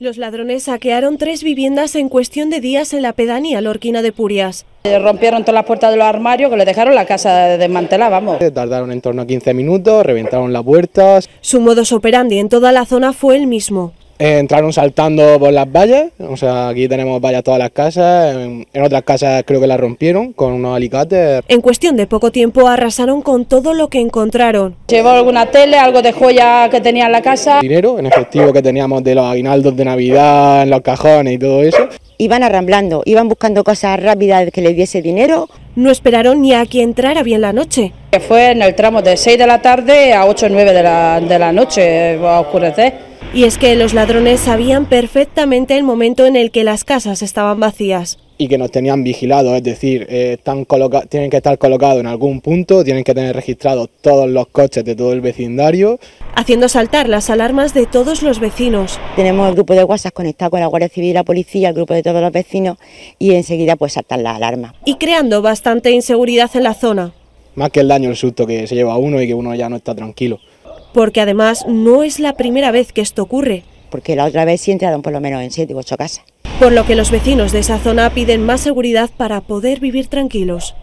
Los ladrones saquearon tres viviendas en cuestión de días en la pedanía lorquina de Purias. Rompieron todas las puertas de los armarios que le dejaron la casa desmantelada, vamos. Tardaron en torno a 15 minutos, reventaron las puertas. Su modus operandi en toda la zona fue el mismo. Eh, entraron saltando por las vallas, o sea, aquí tenemos vallas todas las casas, en, en, otras casas creo que las rompieron con unos alicates. En cuestión de poco tiempo arrasaron con todo lo que encontraron. Llevó alguna tele, algo de joya que tenía en la casa. Dinero en efectivo que teníamos de los aguinaldos de Navidad, en los cajones y todo eso. Iban arramblando, iban buscando cosas rápidas que les diese dinero. No esperaron ni a que entrara bien la noche. Que fue en el tramo de 6 de la tarde a 8 o 9 de la, de la noche, a oscurecer. Y es que los ladrones sabían perfectamente el momento en el que las casas estaban vacías. Y que nos tenían vigilados, es decir, eh, están tienen que estar colocados en algún punto, tienen que tener registrados todos los coches de todo el vecindario. Haciendo saltar las alarmas de todos los vecinos. Tenemos el grupo de WhatsApp conectado con la Guardia Civil y la policía, el grupo de todos los vecinos, y enseguida pues saltan las alarmas. Y creando bastante inseguridad en la zona. Más que el daño, el susto que se lleva uno y que uno ya no está tranquilo porque además no es la primera vez que esto ocurre. Porque la otra vez sí entraron por lo menos en siete u ocho casas. Por lo que los vecinos de esa zona piden más seguridad para poder vivir tranquilos.